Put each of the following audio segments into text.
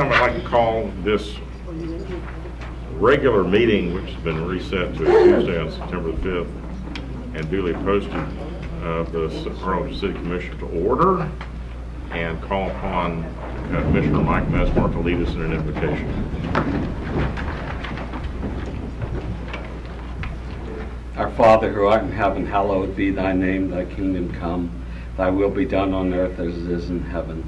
time, I'd like to call this regular meeting, which has been reset to Tuesday on September the 5th and duly posted, of the Harlingen City Commission to order and call upon uh, Commissioner Mike Mezmar to lead us in an invocation. Our Father who art in heaven, hallowed be thy name, thy kingdom come, thy will be done on earth as it is in heaven.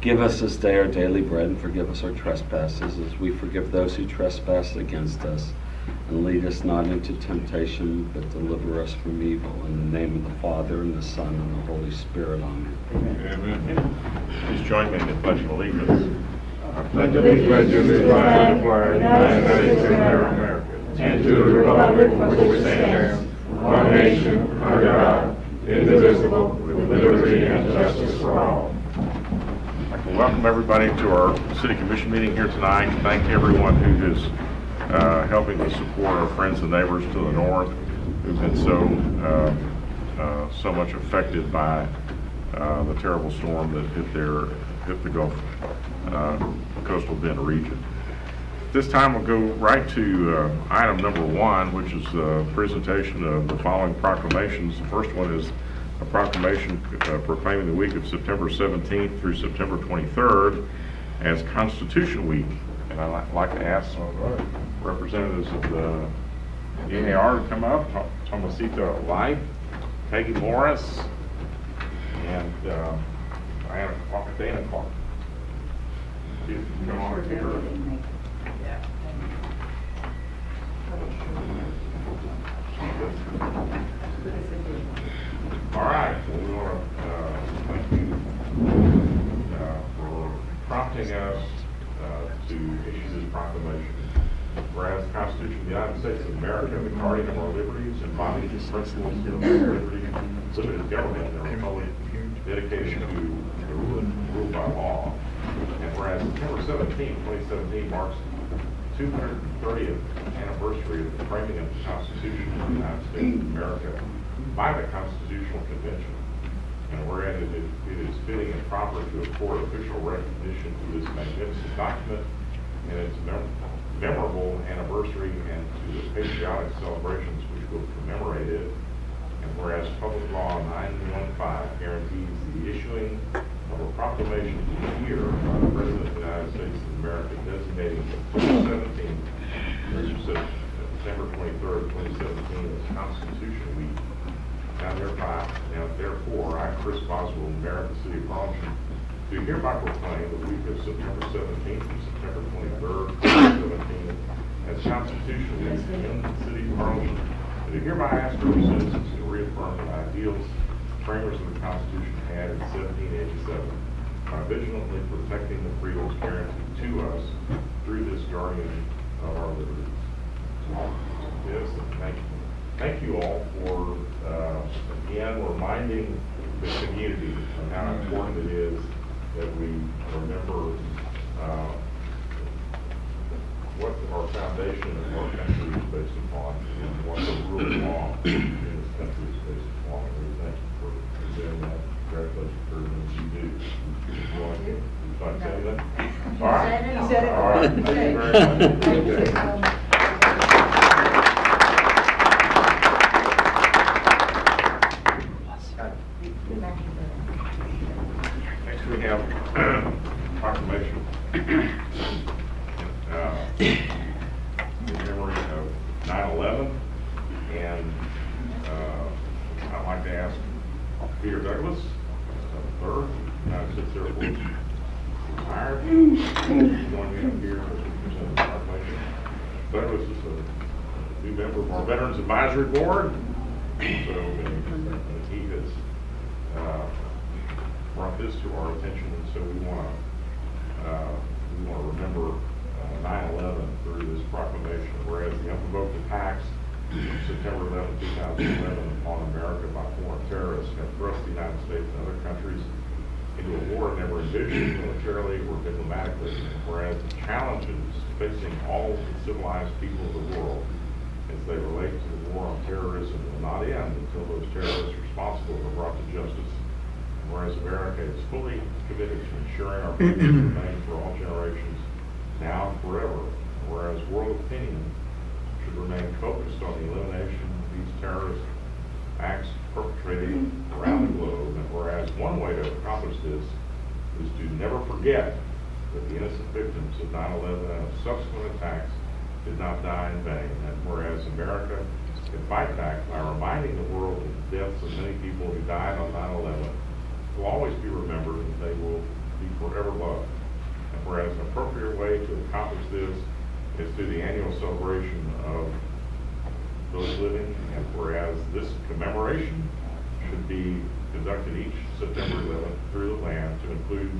Give us this day our daily bread and forgive us our trespasses as we forgive those who trespass against us. And lead us not into temptation, but deliver us from evil. In the name of the Father and the Son and the Holy Spirit, amen. Amen. Please join me in the pledge of allegiance. I pledge allegiance to the flag of the United States of America and to the republic for which it stands, one nation, under God, indivisible, with liberty and justice for all. Welcome everybody to our city commission meeting here tonight. Thank everyone who is uh, helping to support our friends and neighbors to the north who've been so, uh, uh, so much affected by uh, the terrible storm that hit their, hit the Gulf uh, coastal Bend region. This time we'll go right to uh, item number one, which is the presentation of the following proclamations. The first one is a proclamation uh, proclaiming the week of September 17th through September 23rd as Constitution Week. And I'd li- like to ask our representatives of the DAR to come up, Tom- Tomasito Light, Peggy Morris, and uh, Diana Clark- Dana Clark. Come on here. All right, well, we want to thank you uh, for prompting us uh, to issue this proclamation. Whereas the Constitution of the United States of America, the guardian of our liberties, the of liberty, limited government, and a republic to the rule rule by law. And whereas September 17, 2017 marks the 230th anniversary of the framing of the Constitution of the United States of America by the Constitutional Convention. And whereas it is, it is fitting and proper to accord official recognition to this magnificent document and its mem- memorable anniversary and to the patriotic celebrations which will commemorate it. And whereas public law 915 guarantees the issuing of a proclamation each year by the President of the United States of America designating September 17th through September 23rd, 2017 as Constitution Week. Now thereby, now therefore, I, Chris Boswell, Mayor of the City of Harlingen, do hereby proclaim the week of September 17th through September 23rd, 2017 as Constitution Week in the City of Harlingen. Do hereby ask our citizens to reaffirm the ideals framers of the Constitution had in 1787 by vigilantly protecting the freedoms guaranteed to us through this guardian of our liberties. Yes, thank you. Thank you all for, uh, again, reminding the community of how important it is that we remember uh, what our foundation of our country is based upon and what the rule of law in this country is based upon. And we thank you for for doing that. Congratulations for everything you do. You want to, you want to say that? All right. He said it. All right, thank you very much. Okay. Next, we have proclamation. uh, In memory of 9/11, and uh, I'd like to ask Peter Douglas, uh, third, United States Air Force, retired, join me up here as we present the proclamation. Douglas is a new member of our Veterans Advisory Board, so uh, he has uh, brought this to our attention, and so we want to, uh, we want to remember uh, 9/11 through this proclamation, whereas the unprovoked attacks of September 11, 2011 upon America by foreign terrorists have thrust the United States and other countries into a war never envisioned militarily or diplomatically, whereas the challenges facing all the civilized people of the world as they relate to the war on terrorism will not end until those terrorists responsible are brought to justice. And whereas America is fully committed to ensuring our freedoms remain for all generations, now and forever, whereas world opinion should remain focused on the elimination of these terrorist acts perpetrated around the globe, and whereas one way to accomplish this is to never forget that the innocent victims of 9/11 and of subsequent attacks did not die in vain, and whereas America can fight back by reminding the world of the deaths of many people who died on 9/11 will always be remembered and they will be forever loved. And whereas an appropriate way to accomplish this is through the annual celebration of those living, and whereas this commemoration should be conducted each September 11th through the land to include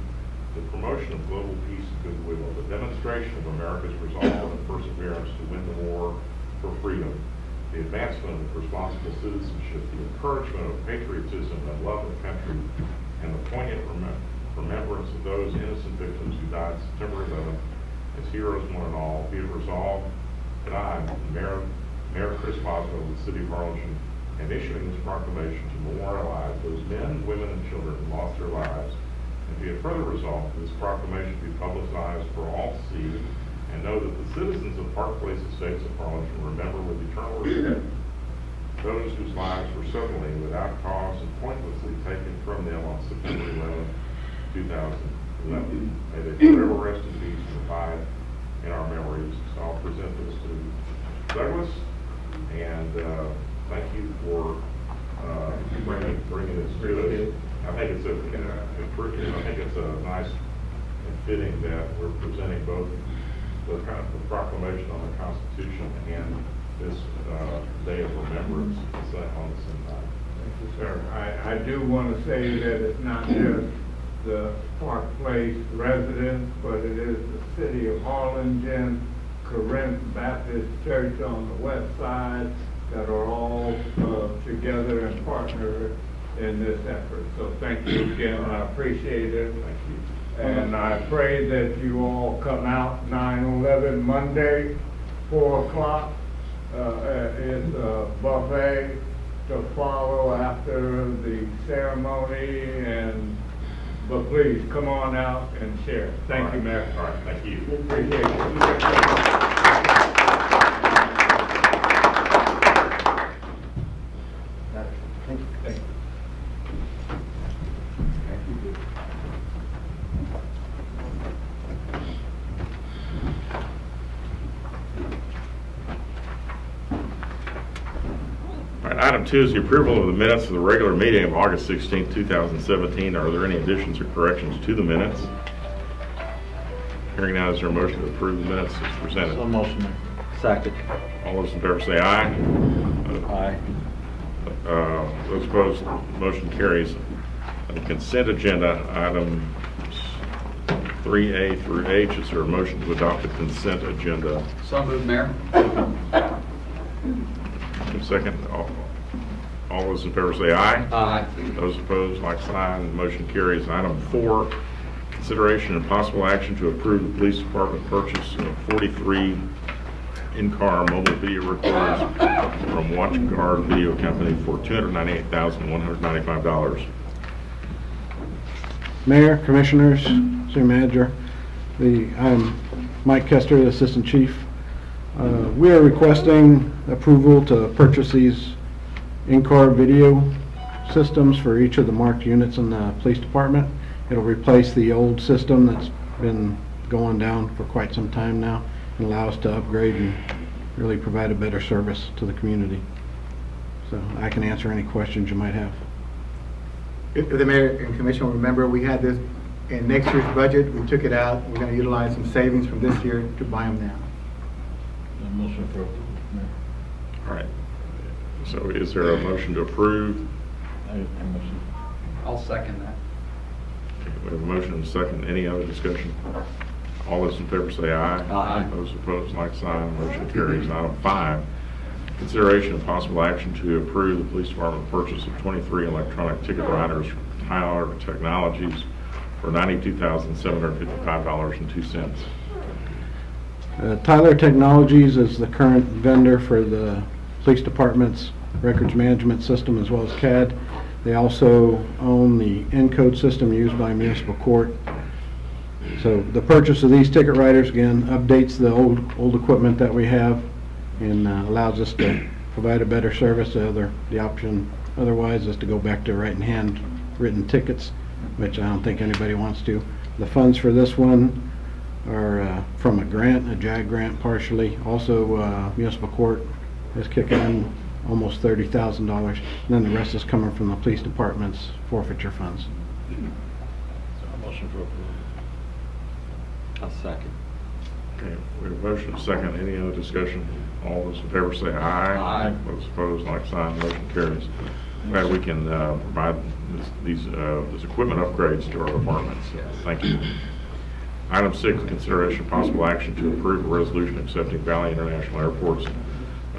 the promotion of global peace and goodwill, the demonstration of America's resolve and perseverance to win the war for freedom, the advancement of responsible citizenship, the encouragement of patriotism and love of country, and the poignant remem- remembrance of those innocent victims who died September 11th as heroes one and all, be it resolved that I, Mayor, Mayor Chris Boswell of the City of Harlingen, am issuing this proclamation to memorialize those men, women, and children who lost their lives, and be it further resolved that this proclamation be publicized for all to see, and know that the citizens of Park Place Estates of Harlingen remember with eternal respect those whose lives were suddenly, without cause, and pointlessly taken from them on September 11, 2011. May they forever rest in peace and abide in our memories. So I'll present this to Douglas, and uh, thank you for uh, bringing, bringing this to us. I think it's a, uh, improvement. I think it's a nice and fitting that we're presenting both the con- the proclamation on the Constitution and this uh, day of remembrance at the sa- on the same time. Thank you, sir. I, I do want to say that it's not just the Park Place residents, but it is the city of Harlingen, Corinth Baptist Church on the west side that are all uh, together and partner in this effort. So thank you again, I appreciate it. Thank you. And I pray that you all come out 9/11 Monday, 4 o'clock. Uh, It's a buffet to follow after the ceremony and, but please, come on out and share. Thank you, Mayor. All right, thank you. Appreciate it. All right, item two is the approval of the minutes of the regular meeting of August 16, 2017. Are there any additions or corrections to the minutes? Hearing now, is there a motion to approve the minutes as presented? So motion, Mayor. Second. All those in favor say aye. Aye. Uh, Those opposed, motion carries. On the consent agenda, items 3A through H, is there a motion to adopt the consent agenda? So moved, Mayor. Second, all all those in favor say aye. Aye. Those opposed, like sign, motion carries. Item four, consideration and possible action to approve the police department purchase of 43 in-car mobile video recorders from Watch Guard Video Company for $298,195. Mayor, Commissioners, City Manager, the, I'm Mike Kester, the Assistant Chief. Uh, We are requesting approval to purchase these in-car video systems for each of the marked units in the police department. It'll replace the old system that's been going down for quite some time now and allow us to upgrade and really provide a better service to the community. So I can answer any questions you might have. If the mayor and commission will remember, we had this in next year's budget, we took it out, we're gonna utilize some savings from this year to buy them now. Motion for approval, Mayor. All right. So is there a motion to approve? I- I motion. I'll second that. We have a motion and a second. Any other discussion? All those in favor say aye. Aye. Those opposed, like sign. Motion carries. Item five, consideration of possible action to approve the police department purchase of 23 electronic ticket writers from Tyler Technologies for $92,755.02. Uh, Tyler Technologies is the current vendor for the police department's records management system as well as CAD. They also own the Incode system used by municipal court. So the purchase of these ticket writers, again, updates the old, old equipment that we have and uh, allows us to provide a better service. The other, the option otherwise is to go back to writing hand written tickets, which I don't think anybody wants to. The funds for this one are uh, from a grant, a JAG grant partially. Also uh, municipal court is kicking in almost thirty thousand dollars. And then the rest is coming from the police department's forfeiture funds. So, Motion for approval. I'll second. Okay, we have a motion, second, any other discussion? All those in favor say aye. Aye. Those opposed, like sign, motion carries. Glad we can uh, provide this- these, uh, this equipment upgrades to our departments. Thank you. Item six, consideration possible action to approve a resolution accepting Valley International Airport's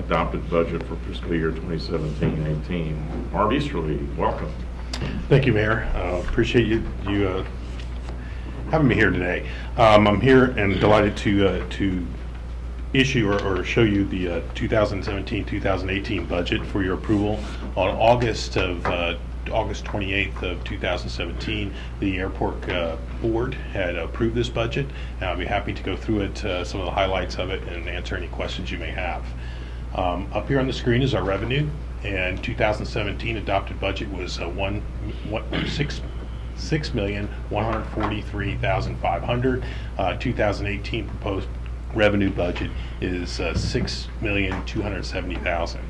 adopted budget for fiscal year 2017-18. Art Esterly, welcome. Thank you, Mayor. Uh, Appreciate you, you uh, having me here today. Um, I'm here and delighted to, uh, to issue or, or show you the uh, 2017-2018 budget for your approval. On August of, uh, August 28th of 2017, the airport uh, board had approved this budget. And I'll be happy to go through it, uh, some of the highlights of it, and answer any questions you may have. Um, Up here on the screen is our revenue, and 2017 adopted budget was uh, one, one, six, six million, one hundred forty-three thousand five hundred. Uh, 2018 proposed revenue budget is uh, six million, two hundred seventy thousand.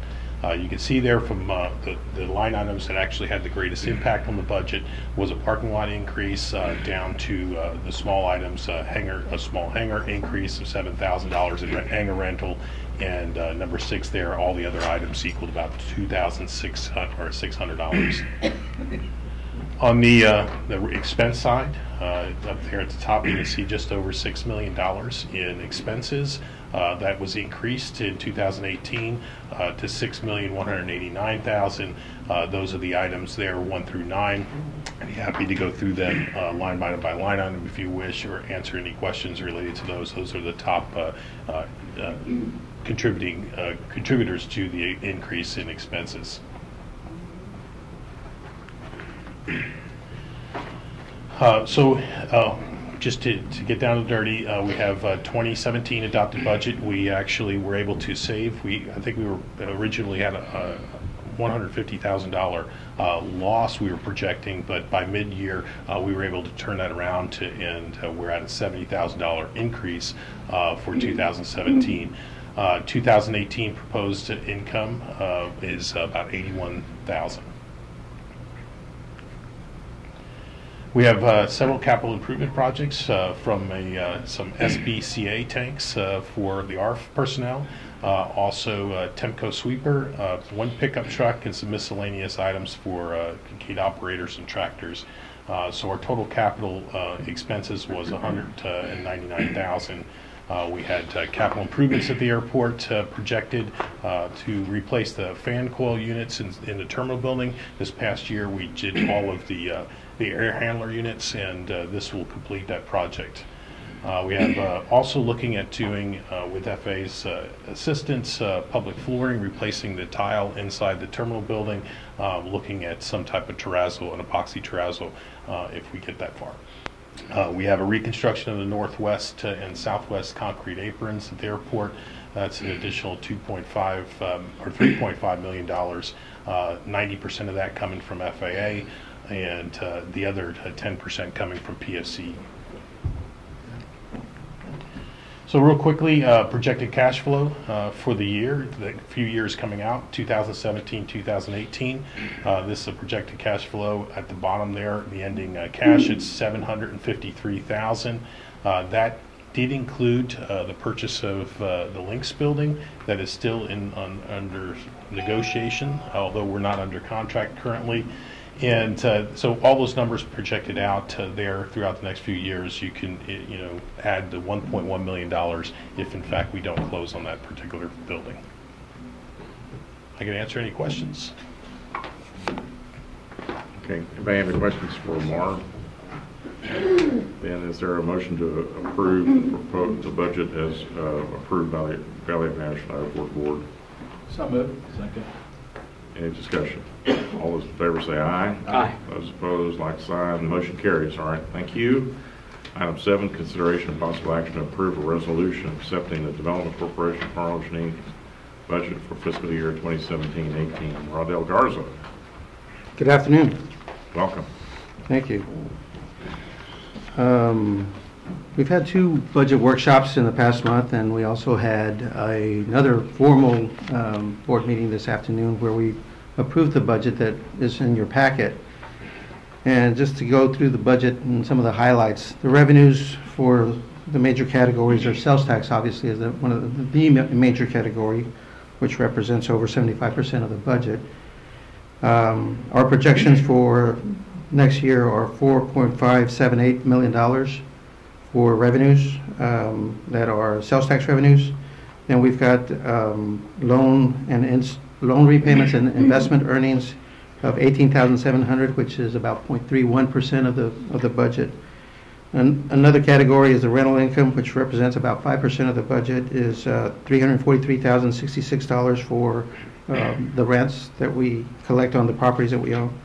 Uh, You can see there from uh, the the line items that actually had the greatest impact on the budget was a parking lot increase uh, down to uh, the small items, uh, hangar, a small hangar increase of $7,000 in re- hangar rental, and uh, number six there, all the other items equaled about $2,600 or $600. On the, uh, the expense side, uh, up there at the top, you can see just over $6 million in expenses. Uh, That was increased in 2018 uh, to 6,189,000. Uh, Those are the items there, one through nine. I'd be happy to go through them uh, line item by line item if you wish, or answer any questions related to those. Those are the top uh, uh, uh, contributing, contributors to the increase in expenses. So, just to to get down to the dirty, uh, we have uh, 2017 adopted budget. We actually were able to save, we, I think we were originally had a a $150,000 uh, loss we were projecting, but by mid-year, uh, we were able to turn that around to, and uh, we're at a $70,000 increase for 2017. Uh, 2018 proposed income is about 81,000. We have uh, several capital improvement projects uh, from a, uh, some SCBA tanks uh, for the ARFF personnel, uh, also Tymco sweeper, one pickup truck, and some miscellaneous items for Kincaid operators and tractors. So our total capital expenses was 199,000. Uh, We had uh, capital improvements at the airport uh, projected to replace the fan coil units in in the terminal building. This past year, we did all of the the air handler units, and uh, this will complete that project. Uh, We have uh, also looking at doing, with FA's assistance, public flooring, replacing the tile inside the terminal building, uh, looking at some type of terrazzo, an epoxy terrazzo, if we get that far. Uh, We have a reconstruction of the northwest and southwest concrete aprons at the airport. That's an additional 2.5 um, or 3.5 million dollars. Uh, 90% of that coming from FAA and uh, the other 10% coming from PFC. So real quickly, uh, projected cash flow uh, for the year, the few years coming out, 2017, 2018. Uh, This is a projected cash flow at the bottom there, the ending uh, cash, it's 753,000. Uh, That did include uh, the purchase of uh, the Lynx building that is still in, on- under negotiation, although we're not under contract currently. And uh, so all those numbers projected out uh, there throughout the next few years, you can, uh, you know, add the $1.1 million if in fact we don't close on that particular building. I can answer any questions. Okay, anybody have any questions for Marv? Then is there a motion to approve the the budget as uh, approved by the Valley National Airport Board? So moved. Second. Any discussion? All those in favor say aye. Aye. Those opposed, like sign. The motion carries. All right, thank you. Item seven, consideration of possible action to approve a resolution accepting the Development Corporation of Harlingen Inc. budget for fiscal year 2017-18. Raudel Garza, Good afternoon. welcome. Thank you. Um, We've had two budget workshops in the past month, and we also had a- another formal um, board meeting this afternoon where we approved the budget that is in your packet. And just to go through the budget and some of the highlights, the revenues for the major categories are sales tax, obviously, is the- one of the the major category, which represents over 75% of the budget. Um, Our projections for next year are $4.578 million for revenues um, that are sales tax revenues. Then we've got um, loan and ins- loan repayments and investment earnings of 18700 which is about 0.31% of the, of the budget. An- Another category is the rental income, which represents about 5% of the budget, is uh, $343,066 for um, the rents that we collect on the properties that we own.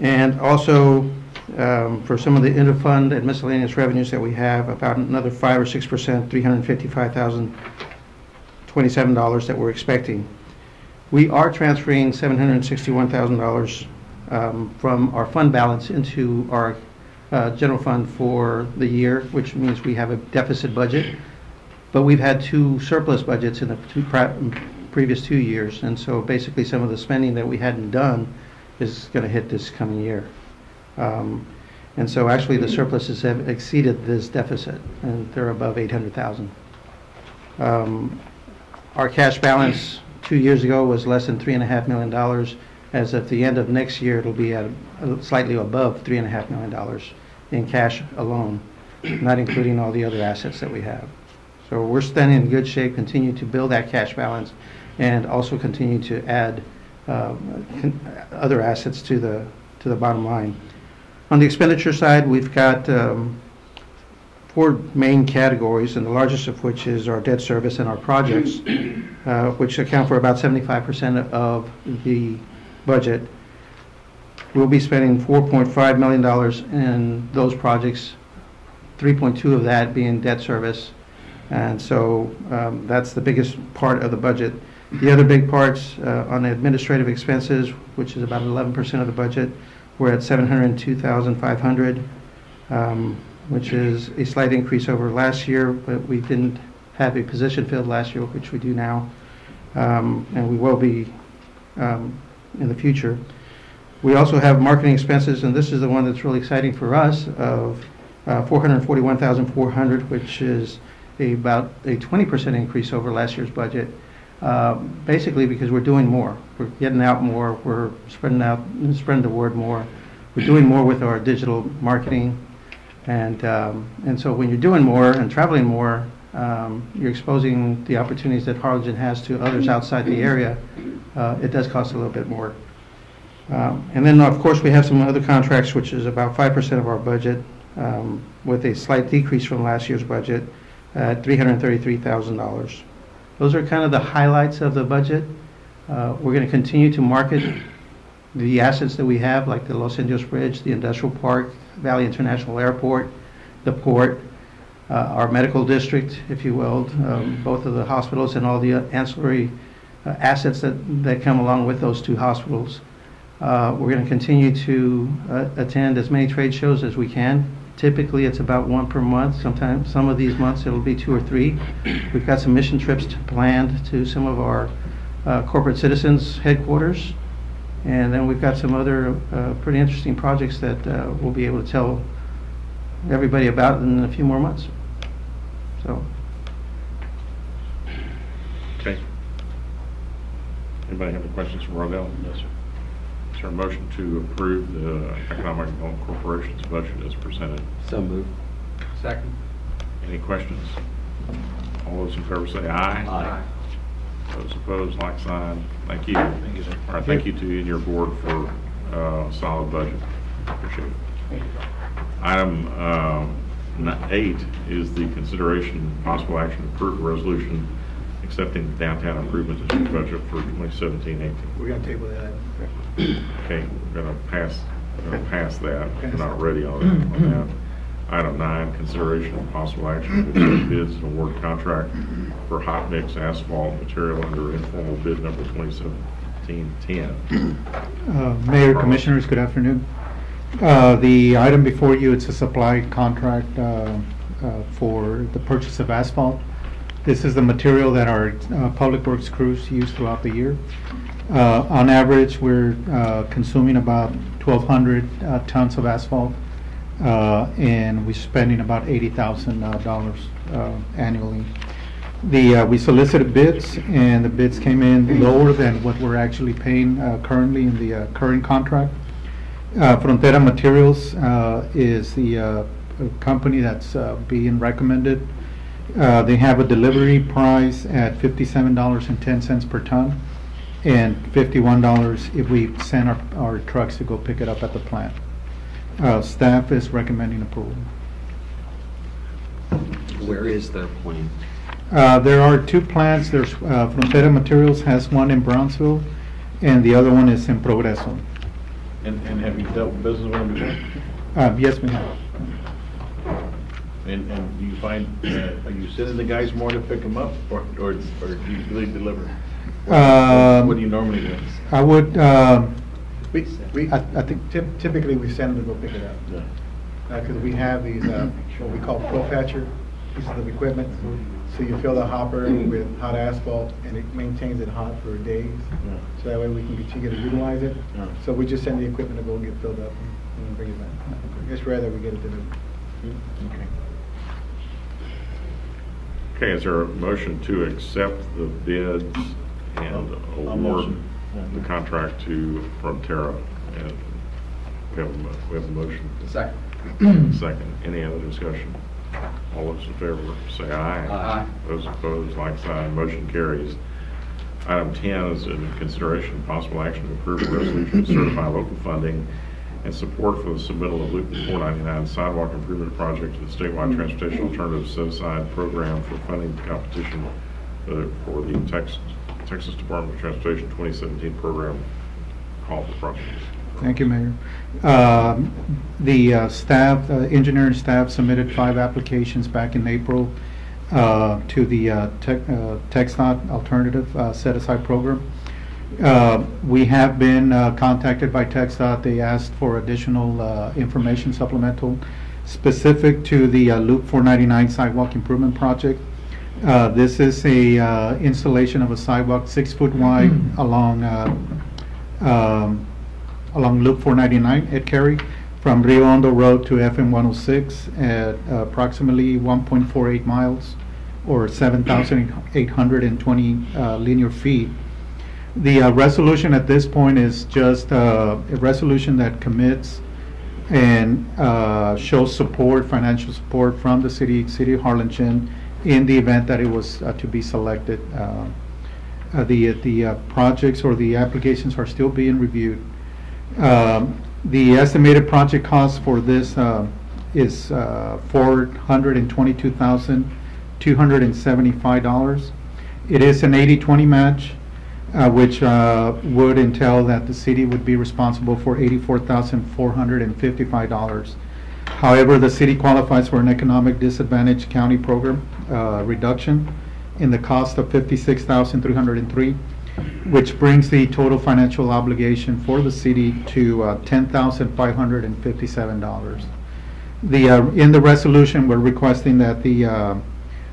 And also, um, for some of the interfund and miscellaneous revenues that we have, about another 5 or 6%, $355,027 that we're expecting. We are transferring $761,000 um, from our fund balance into our uh, general fund for the year, which means we have a deficit budget. But we've had two surplus budgets in the two pri- previous two years, and so basically some of the spending that we hadn't done is going to hit this coming year. Um, And so actually, the surpluses have exceeded this deficit, and they're above 800,000. Um, Our cash balance two years ago was less than $3.5 million. As of the end of next year, it'll be at slightly above $3.5 million in cash alone, not including all the other assets that we have. So we're standing in good shape, continue to build that cash balance, and also continue to add con- other assets to the, to the bottom line. On the expenditure side, we've got um, four main categories, and the largest of which is our debt service and our projects, uh, which account for about 75% of the budget. We'll be spending $4.5 million in those projects, 3.2 of that being debt service. And so um, that's the biggest part of the budget. The other big parts uh, on the administrative expenses, which is about 11% of the budget, we're at 702,500, um, which is a slight increase over last year, but we didn't have a position filled last year, which we do now, Um, and we will be um, in the future. We also have marketing expenses, and this is the one that's really exciting for us, of uh, 441,400, which is about a 20% increase over last year's budget, um, basically because we're doing more. We're getting out more, we're spreading out, spreading the word more. We're doing more with our digital marketing. And, um, and so when you're doing more and traveling more, um, you're exposing the opportunities that Harlingen has to others outside the area. Uh, It does cost a little bit more. Um, And then, of course, we have some other contracts, which is about 5% of our budget, um, with a slight decrease from last year's budget at $333,000. Those are kind of the highlights of the budget. Uh, We're going to continue to market the assets that we have, like the Los Indios Bridge, the Industrial Park, Valley International Airport, the port, uh, our medical district, if you will, um, both of the hospitals and all the ancillary uh, assets that, that come along with those two hospitals. Uh, We're going to continue to uh, attend as many trade shows as we can. Typically, it's about one per month. Sometimes, some of these months, it'll be two or three. We've got some mission trips planned to some of our uh, corporate citizens headquarters. And then we've got some other uh, pretty interesting projects that uh, we'll be able to tell everybody about in a few more months. So, Okay. Anybody have any questions for Raudel? No, sir. Is there a motion to approve the Economic Development Corporation's budget as presented? So moved. Second. Any questions? All those in favor say aye. Aye. Those opposed, like sign. Thank you. Thank you, sir. All right, thank you to you and your board for uh, a solid budget. Appreciate it. Item um, eight is the consideration, possible action to approve a resolution accepting the downtown improvement district budget for 2017-18. We're gonna table that. Okay, we're gonna pass, we're gonna pass that, we're not ready on on that. Item nine, consideration of possible action to accept bids and award contract for hot mix asphalt material under informal bid number 2017-10. Uh, Mayor, Commissioners, good afternoon. Uh, The item before you, it's a supply contract uh, uh, for the purchase of asphalt. This is the material that our uh, public works crews use throughout the year. Uh, On average, we're uh, consuming about 1,200 uh, tons of asphalt, uh, and we're spending about $80,000 uh, annually. The, we solicited bids, and the bids came in lower than what we're actually paying currently in the current contract. Frontera Materials is the company that's being recommended. Uh, They have a delivery price at fifty-seven dollars and ten cents per ton, and fifty-one dollars if we send our, our trucks to go pick it up at the plant. Uh, Staff is recommending approval. Where is their plant? Uh, There are two plants, there's, uh, Frontera Materials has one in Brownsville, and the other one is in Progreso. And, and have you dealt business with them before? Uh, Yes, we have. And, and do you find, uh, are you sending the guys more to pick them up, or, or, or do you really deliver? Um, What do you normally do? I would, um, We, we, I I think, typ- typically, we send them to go pick it up. Yeah. Because we have these, uh, what we call pro patcher pieces of equipment. So you fill the hopper with hot asphalt and it maintains it hot for days. Yeah. So that way we can continue to utilize it. Yeah. So we just send the equipment to go get filled up and and bring it back. It's rare that we get it delivered. Okay. Okay, is there a motion to accept the bids and I'll award motion. the contract to Frontera? And we have, a mo- we have a motion. Second. Second, any other discussion? All those in favor, say aye. Aye. Those opposed, like sign, motion carries. Item 10 is in consideration of possible action to approve a resolution to certify local funding and support for the submittal of Loop 499 sidewalk improvement project to the statewide transportation alternative set-aside program for funding competition uh, for the Tex- Texas Department of Transportation 2017 program. Call for project. thank you, Mayor. Um, The uh, staff, uh, engineering staff submitted five applications back in April uh, to the uh, Tech- uh, TxDOT Alternative uh, Set-Aside Program. Uh, We have been uh, contacted by TxDOT. They asked for additional uh, information supplemental specific to the uh, Loop 499 sidewalk improvement project. Uh, This is a uh, installation of a sidewalk six foot wide along, uh, um, along Loop 499 at Cary, from Rio Hondo Road to FM 106 at approximately 1.48 miles, or 7,820 uh, linear feet. The uh, resolution at this point is just uh, a resolution that commits and uh, shows support, financial support from the city, city of Harlingen, in the event that it was uh, to be selected. Uh, uh, The, the projects or the applications are still being reviewed. Um, The estimated project cost for this is uh, $422,275. It is an 80-20 match, uh, which uh, would entail that the city would be responsible for $84,455. However, the city qualifies for an economic disadvantaged county program uh, reduction in the cost of 56,303, which brings the total financial obligation for the city to uh, $10,557. The, uh, in the resolution, we're requesting that the, uh,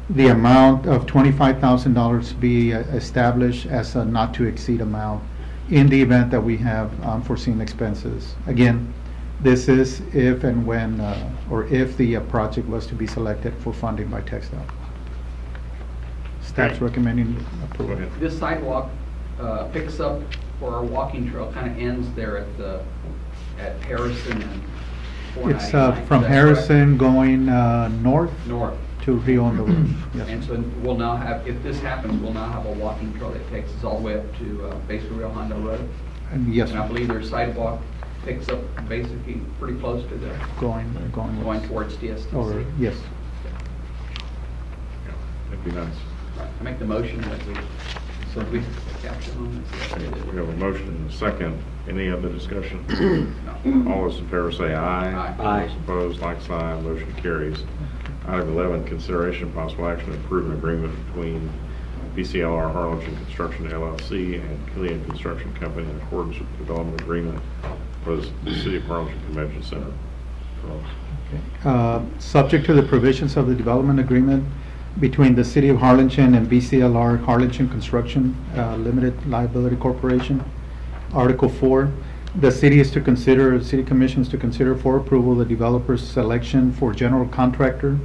the amount of twenty-five thousand dollars be uh, established as a not-to-exceed amount in the event that we have unforeseen expenses. Again, this is if and when, uh, or if the uh, project was to be selected for funding by TxDOT. Staff's Okay. recommending approval. This sidewalk uh, picks up, for our walking trail kind of ends there at the, at Harrison and 499. It's uh, from Is that correct? Harrison going uh, north North. To Rio Hondo Road. Yes. And so we'll now have, if this happens, we'll now have a walking trail that takes us all the way up to uh, basically Rio Hondo Road. And yes, And I believe their sidewalk picks up basically pretty close to there. going, going. going towards TSTC. Or, yes. Yeah, That'd be nice. I make the motion that we, so we capture on this. We have a motion and a second. Any other discussion? no. All those in favor say aye. Aye. Aye. Those opposed, like sign, motion carries. Item 11, consideration possible action to approve an agreement between BCLR Harlingen Construction LLC and Killian Construction Company in accordance with the development agreement for the City of Harlingen Convention Center. Charles? Uh, Subject to the provisions of the development agreement between the City of Harlingen and BCLR Harlingen Construction uh, Limited Liability Corporation. Article 4, the city is to consider, city commission is to consider for approval the developer's selection for general contractor,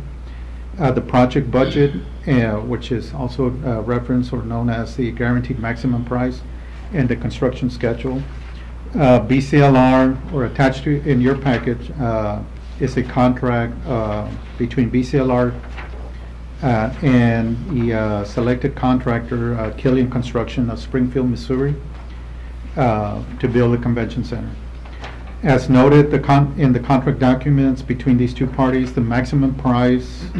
uh, the project budget, uh, which is also uh, referenced or known as the guaranteed maximum price, and the construction schedule. Uh, BCLR, or attached to, in your package, uh, is a contract uh, between BCLR and the selected contractor, Killian Construction of Springfield, Missouri, to build the convention center. As noted, the con, in the contract documents between these two parties, the maximum price,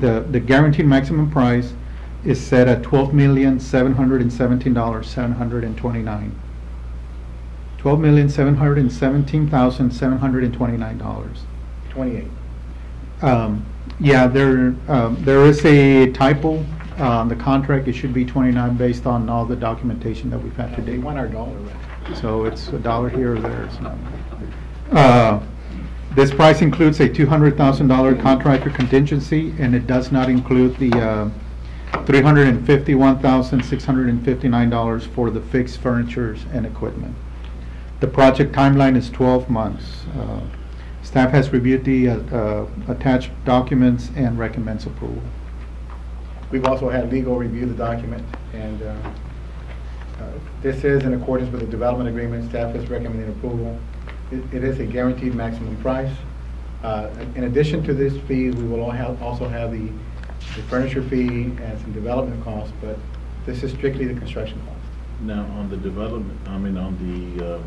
the, the guaranteed maximum price is set at twelve million, seven hundred and seventeen dollars, seven hundred and twenty-nine. Twelve million, seven hundred and seventeen thousand, seven hundred and twenty-nine dollars. 28. Um, yeah, there, um, there is a typo on the contract. It should be twenty-nine based on all the documentation that we've had to We want our dollar back. So it's a dollar here or there. It's not. Uh, This price includes a two hundred thousand dollar contractor contingency, and it does not include the uh, three hundred and fifty-one thousand, six hundred and fifty-nine dollars for the fixed furnitures and equipment. The project timeline is twelve months. Uh, Staff has reviewed the uh, uh, attached documents and recommends approval. We've also had legal review the document, and uh, this is in accordance with the development agreement. Staff is recommending approval. It it is a guaranteed maximum price. Uh, In addition to this fee, we will all have- also have the the furniture fee and some development costs, but this is strictly the construction cost. Now, on the development, I mean, on the, uh,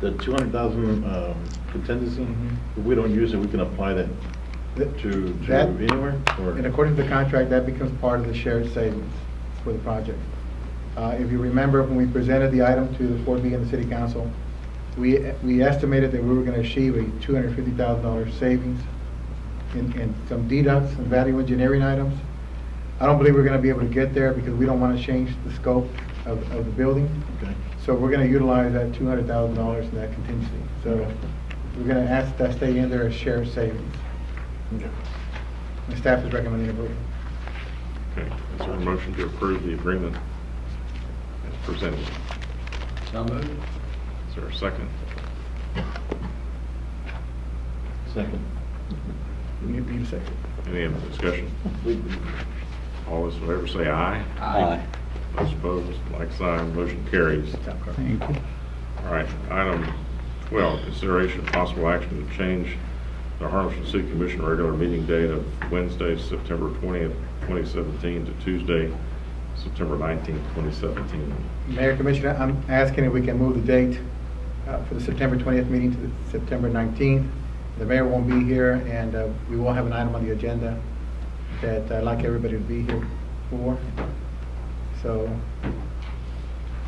the two hundred thousand um, contingency, Mhm. if we don't use it, we can apply that to, to that- anywhere? or- In accordance with the contract, that becomes part of the shared savings for the project. Uh, If you remember, when we presented the item to the 4B and the city council, we, we estimated that we were going to achieve a $250,000 savings in, in some deducts and value engineering items. I don't believe we're going to be able to get there because we don't want to change the scope of, of the building. Okay. So we're going to utilize that $200,000 in that contingency. So we're going to ask that stay in there as shared savings. Okay. The staff is recommending approval. Okay, is there a motion to approve the agreement as presented? So moved. Is there a second? Second. Need need a second. Any other discussion? All those in favor say aye. Aye. Those opposed, like sign, motion carries. Thank you. All right, item 12, consideration of possible action to change the Harlingen City Commission regular meeting date of Wednesday, September 20th, 2017 to Tuesday, September 19th, 2017. Mayor Commissioner, I'm asking if we can move the date uh, for the September 20th meeting to the September 19th. The mayor won't be here, and uh, we will have an item on the agenda that I'd like everybody to be here for. So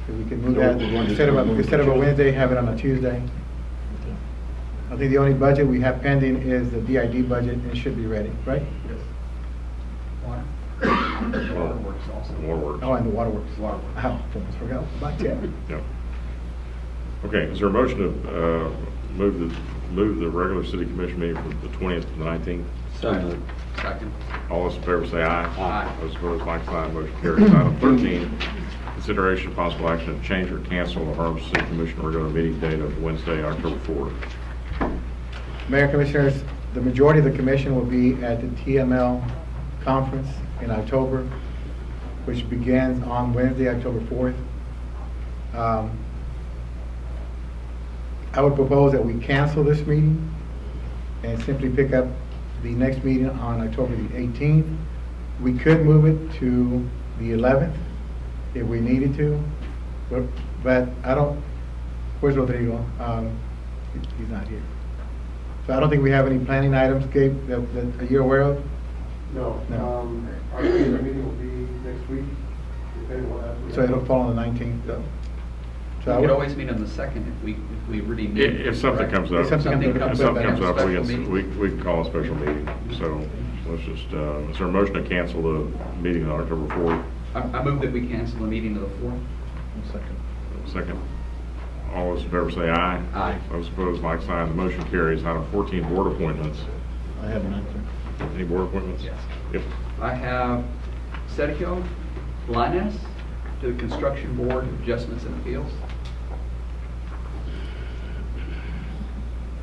if we can move So that, we're going to instead of, a- move instead of a Wednesday, have it on a Tuesday. I think the only budget we have pending is the DID budget, and it should be ready, right? Water. Water. Waterworks also. Waterworks. Oh, and the waterworks. Waterworks. Oh, almost forgot about that. Yep. Okay, is there a motion to uh, move the, move the regular city commission meeting from the 20th to the 19th? So moved. Second. All those in favor say aye. Aye. Those opposed, like sign, motion carries. Item 13, consideration of possible action to change or cancel the Harlingen City Commission regular meeting date of Wednesday, October 4th. Mayor Commissioners, the majority of the commission will be at the TML conference in October, which begins on Wednesday, October 4th. Um, I would propose that we cancel this meeting and simply pick up the next meeting on October the 18th. We could move it to the 11th if we needed to, but, but I don't, where's Rodrigo? Um, He's not here. So I don't think we have any planning items, Gabe, that, that you're aware of? No, No. um, our regular meeting will be next week, depending on what happens. So it'll fall on the 19th, though. So I We could would- always meet on the second if we, if we really need. if something comes up. If something Something comes comes If up, something comes up, we can, we, we can call a special meeting. So let's just, uh, is there a motion to cancel the meeting on October fourth? I, I move that we cancel the meeting of the fourth. Second. All those in favor say aye. Aye. Those opposed, like sign. The motion carries. Item fourteen, board appointments. I have none, sir. Any board appointments? Yes. Yep. I have Sergio Blanes to the Construction Board of Adjustments and Appeals.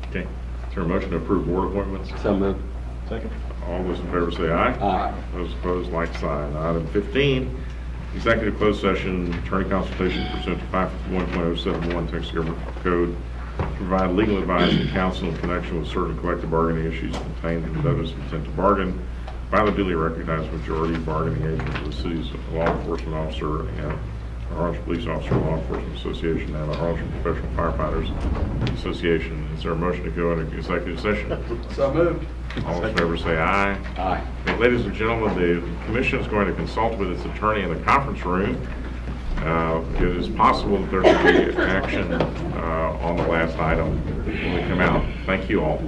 Okay. Is there a motion to approve board appointments? So moved. Second. All those in favor say aye. Aye. Those opposed, like sign. Item 15, executive closed session, attorney consultation pursuant to 551.071 Texas Government Code to provide legal advice and counsel in connection with certain collective bargaining issues contained in the notice of intent to bargain by the duly recognized majority bargaining agent of the city's law enforcement officer and Harlingen Police Officer Law Enforcement Association and the Harlingen Professional Firefighters Association. Is there a motion to go into executive session? So moved. All in favor say aye. Aye. Ladies and gentlemen, the commission is going to consult with its attorney in the conference room. Uh, It is possible that there could be action uh, on the last item when we come out. Thank you all.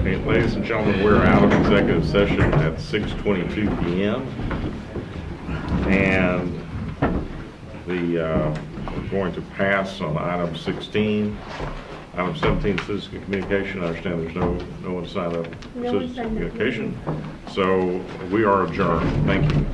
Okay, ladies and gentlemen, we're out of executive session at 6:22 PM. And the, uh, we're going to pass on item 16. Item 17, citizen communication. I understand there's no, no one signed up for No citizen communication. So we are adjourned. Thank you.